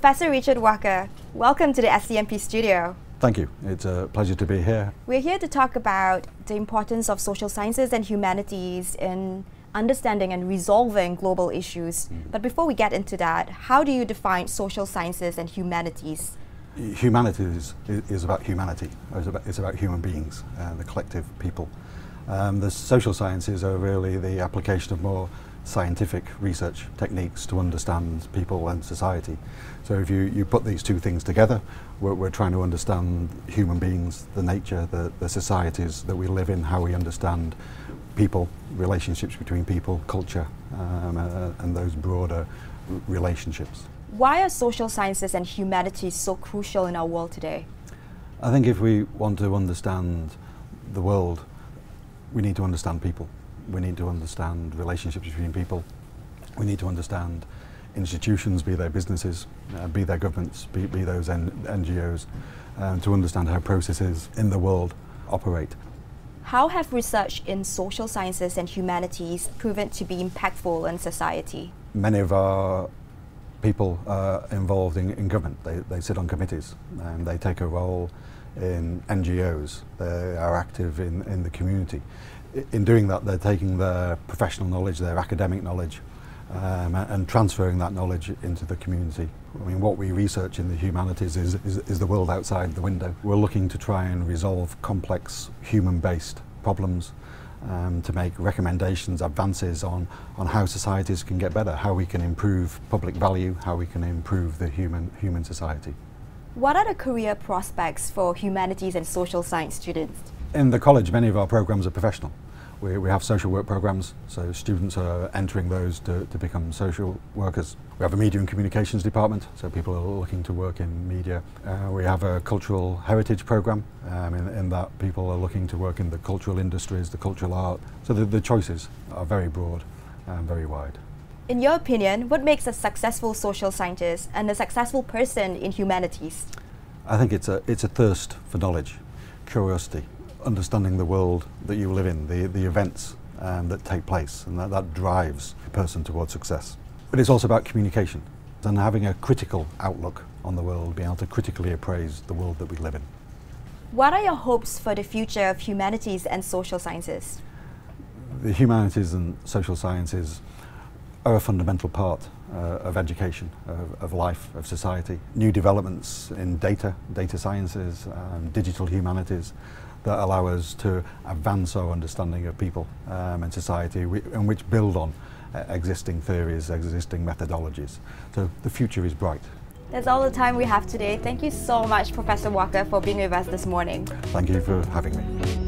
Professor Richard Walker, welcome to the SCMP studio. Thank you. It's a pleasure to be here. We're here to talk about the importance of social sciences and humanities in understanding and resolving global issues. Mm. But before we get into that, how do you define social sciences and humanities? Humanities is, is about humanity. It's about, it's about human beings, uh, the collective people. Um, the social sciences are really the application of more scientific research techniques to understand people and society. So if you, you put these two things together, we're, we're trying to understand human beings, the nature, the, the societies that we live in, how we understand people, relationships between people, culture, um, uh, and those broader relationships. Why are social sciences and humanities so crucial in our world today? I think if we want to understand the world, we need to understand people we need to understand relationships between people. We need to understand institutions, be they businesses, uh, be they governments, be, be those N NGOs, um, to understand how processes in the world operate. How have research in social sciences and humanities proven to be impactful in society? Many of our people are involved in, in government. They, they sit on committees and they take a role in NGOs. They are active in, in the community in doing that, they're taking their professional knowledge, their academic knowledge, um, and transferring that knowledge into the community. I mean, what we research in the humanities is, is, is the world outside the window. We're looking to try and resolve complex human-based problems um, to make recommendations, advances on, on how societies can get better, how we can improve public value, how we can improve the human, human society. What are the career prospects for humanities and social science students? In the college, many of our programs are professional. We, we have social work programs, so students are entering those to, to become social workers. We have a media and communications department, so people are looking to work in media. Uh, we have a cultural heritage program, um, in, in, that people are looking to work in the cultural industries, the cultural art. So the, the choices are very broad and very wide. In your opinion, what makes a successful social scientist and a successful person in humanities? I think it's a, it's a thirst for knowledge, curiosity, understanding the world that you live in, the, the events um, that take place, and that, that drives a person towards success. But it's also about communication and having a critical outlook on the world, being able to critically appraise the world that we live in. What are your hopes for the future of humanities and social sciences? The humanities and social sciences are a fundamental part uh, of education, of, of, life, of society. New developments in data, data sciences, um, digital humanities that allow us to advance our understanding of people um, and society and which build on uh, existing theories, existing methodologies. So the future is bright. That's all the time we have today. Thank you so much, Professor Walker, for being with us this morning. Thank you for having me.